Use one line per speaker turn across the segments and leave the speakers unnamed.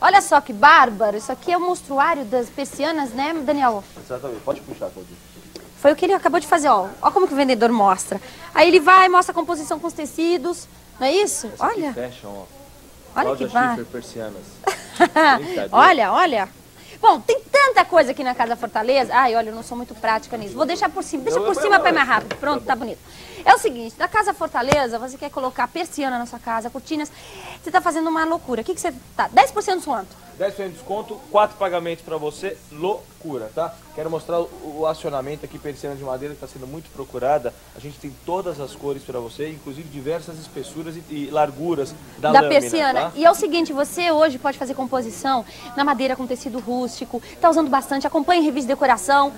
Olha só que bárbaro. Isso aqui é o monstruário das persianas, né, Daniel?
Exatamente. Pode puxar, Claudinho.
Foi o que ele acabou de fazer, ó. Ó como que o vendedor mostra. Aí ele vai, mostra a composição com os tecidos. Não é isso?
Essa aqui
Olha.
fashion, ó.
Olha que
Cláudia
bar-
Schiffer, persianas.
Olha, olha. Bom, tem tanta coisa aqui na Casa Fortaleza. Ai, olha, eu não sou muito prática nisso. Vou deixar por cima. Deixa por cima para ir mais rápido. Pronto, tá bonito. É o seguinte, na Casa Fortaleza, você quer colocar persiana na sua casa, cortinas. Você tá fazendo uma loucura. O que, que você tá? 10% de desconto.
10% de desconto, 4 pagamentos pra você, loucura, tá? Quero mostrar o, acionamento aqui, persiana de madeira, que está sendo muito procurada. A gente tem todas as cores pra você, inclusive diversas espessuras e, larguras da,
da
lâmina,
persiana.
tá?
E é o seguinte, você hoje pode fazer composição na madeira com tecido rústico, tá usando bastante, acompanha em revista de decoração.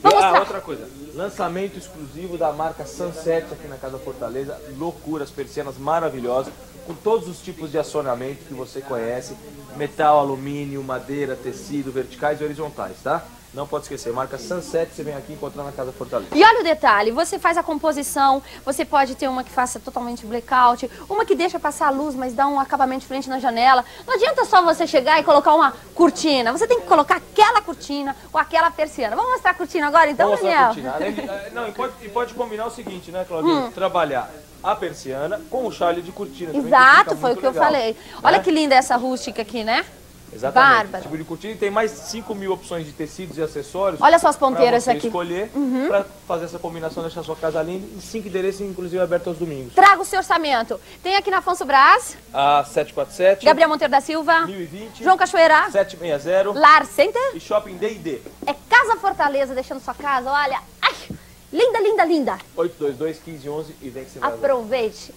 Vamos
ah,
mostrar.
outra coisa. Lançamento exclusivo da marca Sunset aqui na Casa Fortaleza. Loucuras, persianas maravilhosas, com todos os tipos de acionamento que você conhece: metal, alumínio, madeira, tecido, verticais e horizontais, tá? Não pode esquecer, marca Sunset, você vem aqui encontrar na Casa Fortaleza.
E olha o detalhe, você faz a composição, você pode ter uma que faça totalmente blackout, uma que deixa passar a luz, mas dá um acabamento diferente na janela. Não adianta só você chegar e colocar uma cortina, você tem que colocar aquela cortina ou aquela persiana. Vamos mostrar a cortina agora então,
Vamos mostrar a
Daniel?
cortina. Eh, não, e pode, e pode combinar o seguinte, né, Claudinho? Trabalhar a persiana com o chale de cortina.
Hum. Exato, foi o que eu
legal,
falei. Olha
né?
que linda essa rústica aqui, né?
Exatamente.
Bárbara.
Tipo de cortina e tem mais 5 mil opções de tecidos e acessórios.
Olha só as ponteiras aqui. Uhum.
escolher pra fazer essa combinação, deixar sua casa linda. E cinco endereços, inclusive, abertos aos domingos.
Traga o seu orçamento. Tem aqui na Afonso Brás,
A 747,
Gabriel Monteiro da Silva,
1020,
João Cachoeira,
760
Lar Center.
e Shopping D&D.
É Casa Fortaleza, deixando sua casa, olha. Ai, linda, linda, linda.
822 1511 e vem que você.
Aproveite.